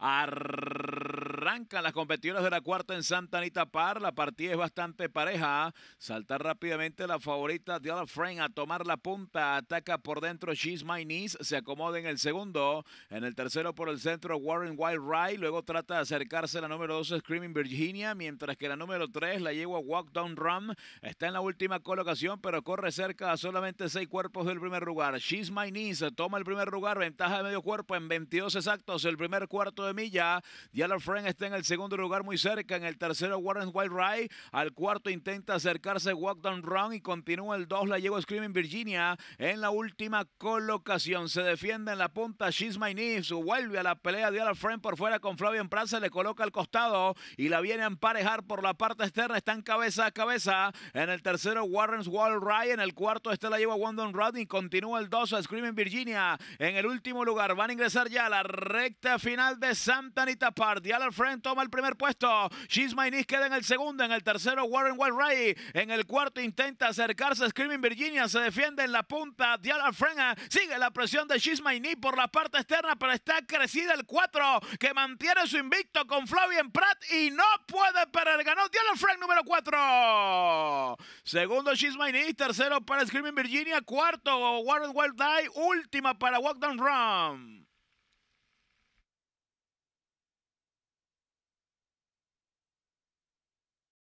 Arr- Las competidoras de la cuarta en Santa Anita Par. La partida es bastante pareja. Salta rápidamente la favorita de Frame a tomar la punta. Ataca por dentro She's My Niece. Se acomoda en el segundo. En el tercero por el centro Warren Wild Ride. Luego trata de acercarse la número 2 Screaming Virginia. Mientras que la número 3 la lleva Walk Down Run. Está en la última colocación pero corre cerca a solamente 6 cuerpos del primer lugar. She's My Niece toma el primer lugar. Ventaja de medio cuerpo en 22 exactos. El primer cuarto de milla. Yellow Friend está en el segundo lugar muy cerca. En el tercero Warren Wild Ride. Al cuarto intenta acercarse Walk Down Run y continúa el 2. La lleva Screaming Virginia en la última colocación. Se defiende en la punta She's My Niece. Vuelve a la pelea de Yellow Friend por fuera con Flavian Pratt. Se le coloca al costado y la viene a emparejar por la parte externa. Están cabeza a cabeza. En el tercero Warren's Wild Ride. En el cuarto este la lleva Wandon Rod y continúa el 2 a Screaming Virginia. En el último lugar van a ingresar ya a la recta final de Santa Anita Park. Dial Friend toma el primer puesto. She's My queda en el segundo. En el tercero, Warren Ray. En el cuarto, intenta acercarse. Screaming Virginia se defiende en la punta. Dial Friend sigue la presión de She's My Niece por la parte externa, pero está crecida el 4 que mantiene su invicto con Flavian Pratt y no puede perder. Ganó Dial Friend número 4. Segundo, She's My Niece. Tercero para Screaming Virginia. Cuarto, Warren Wild Ray. Última para Walk Down Run.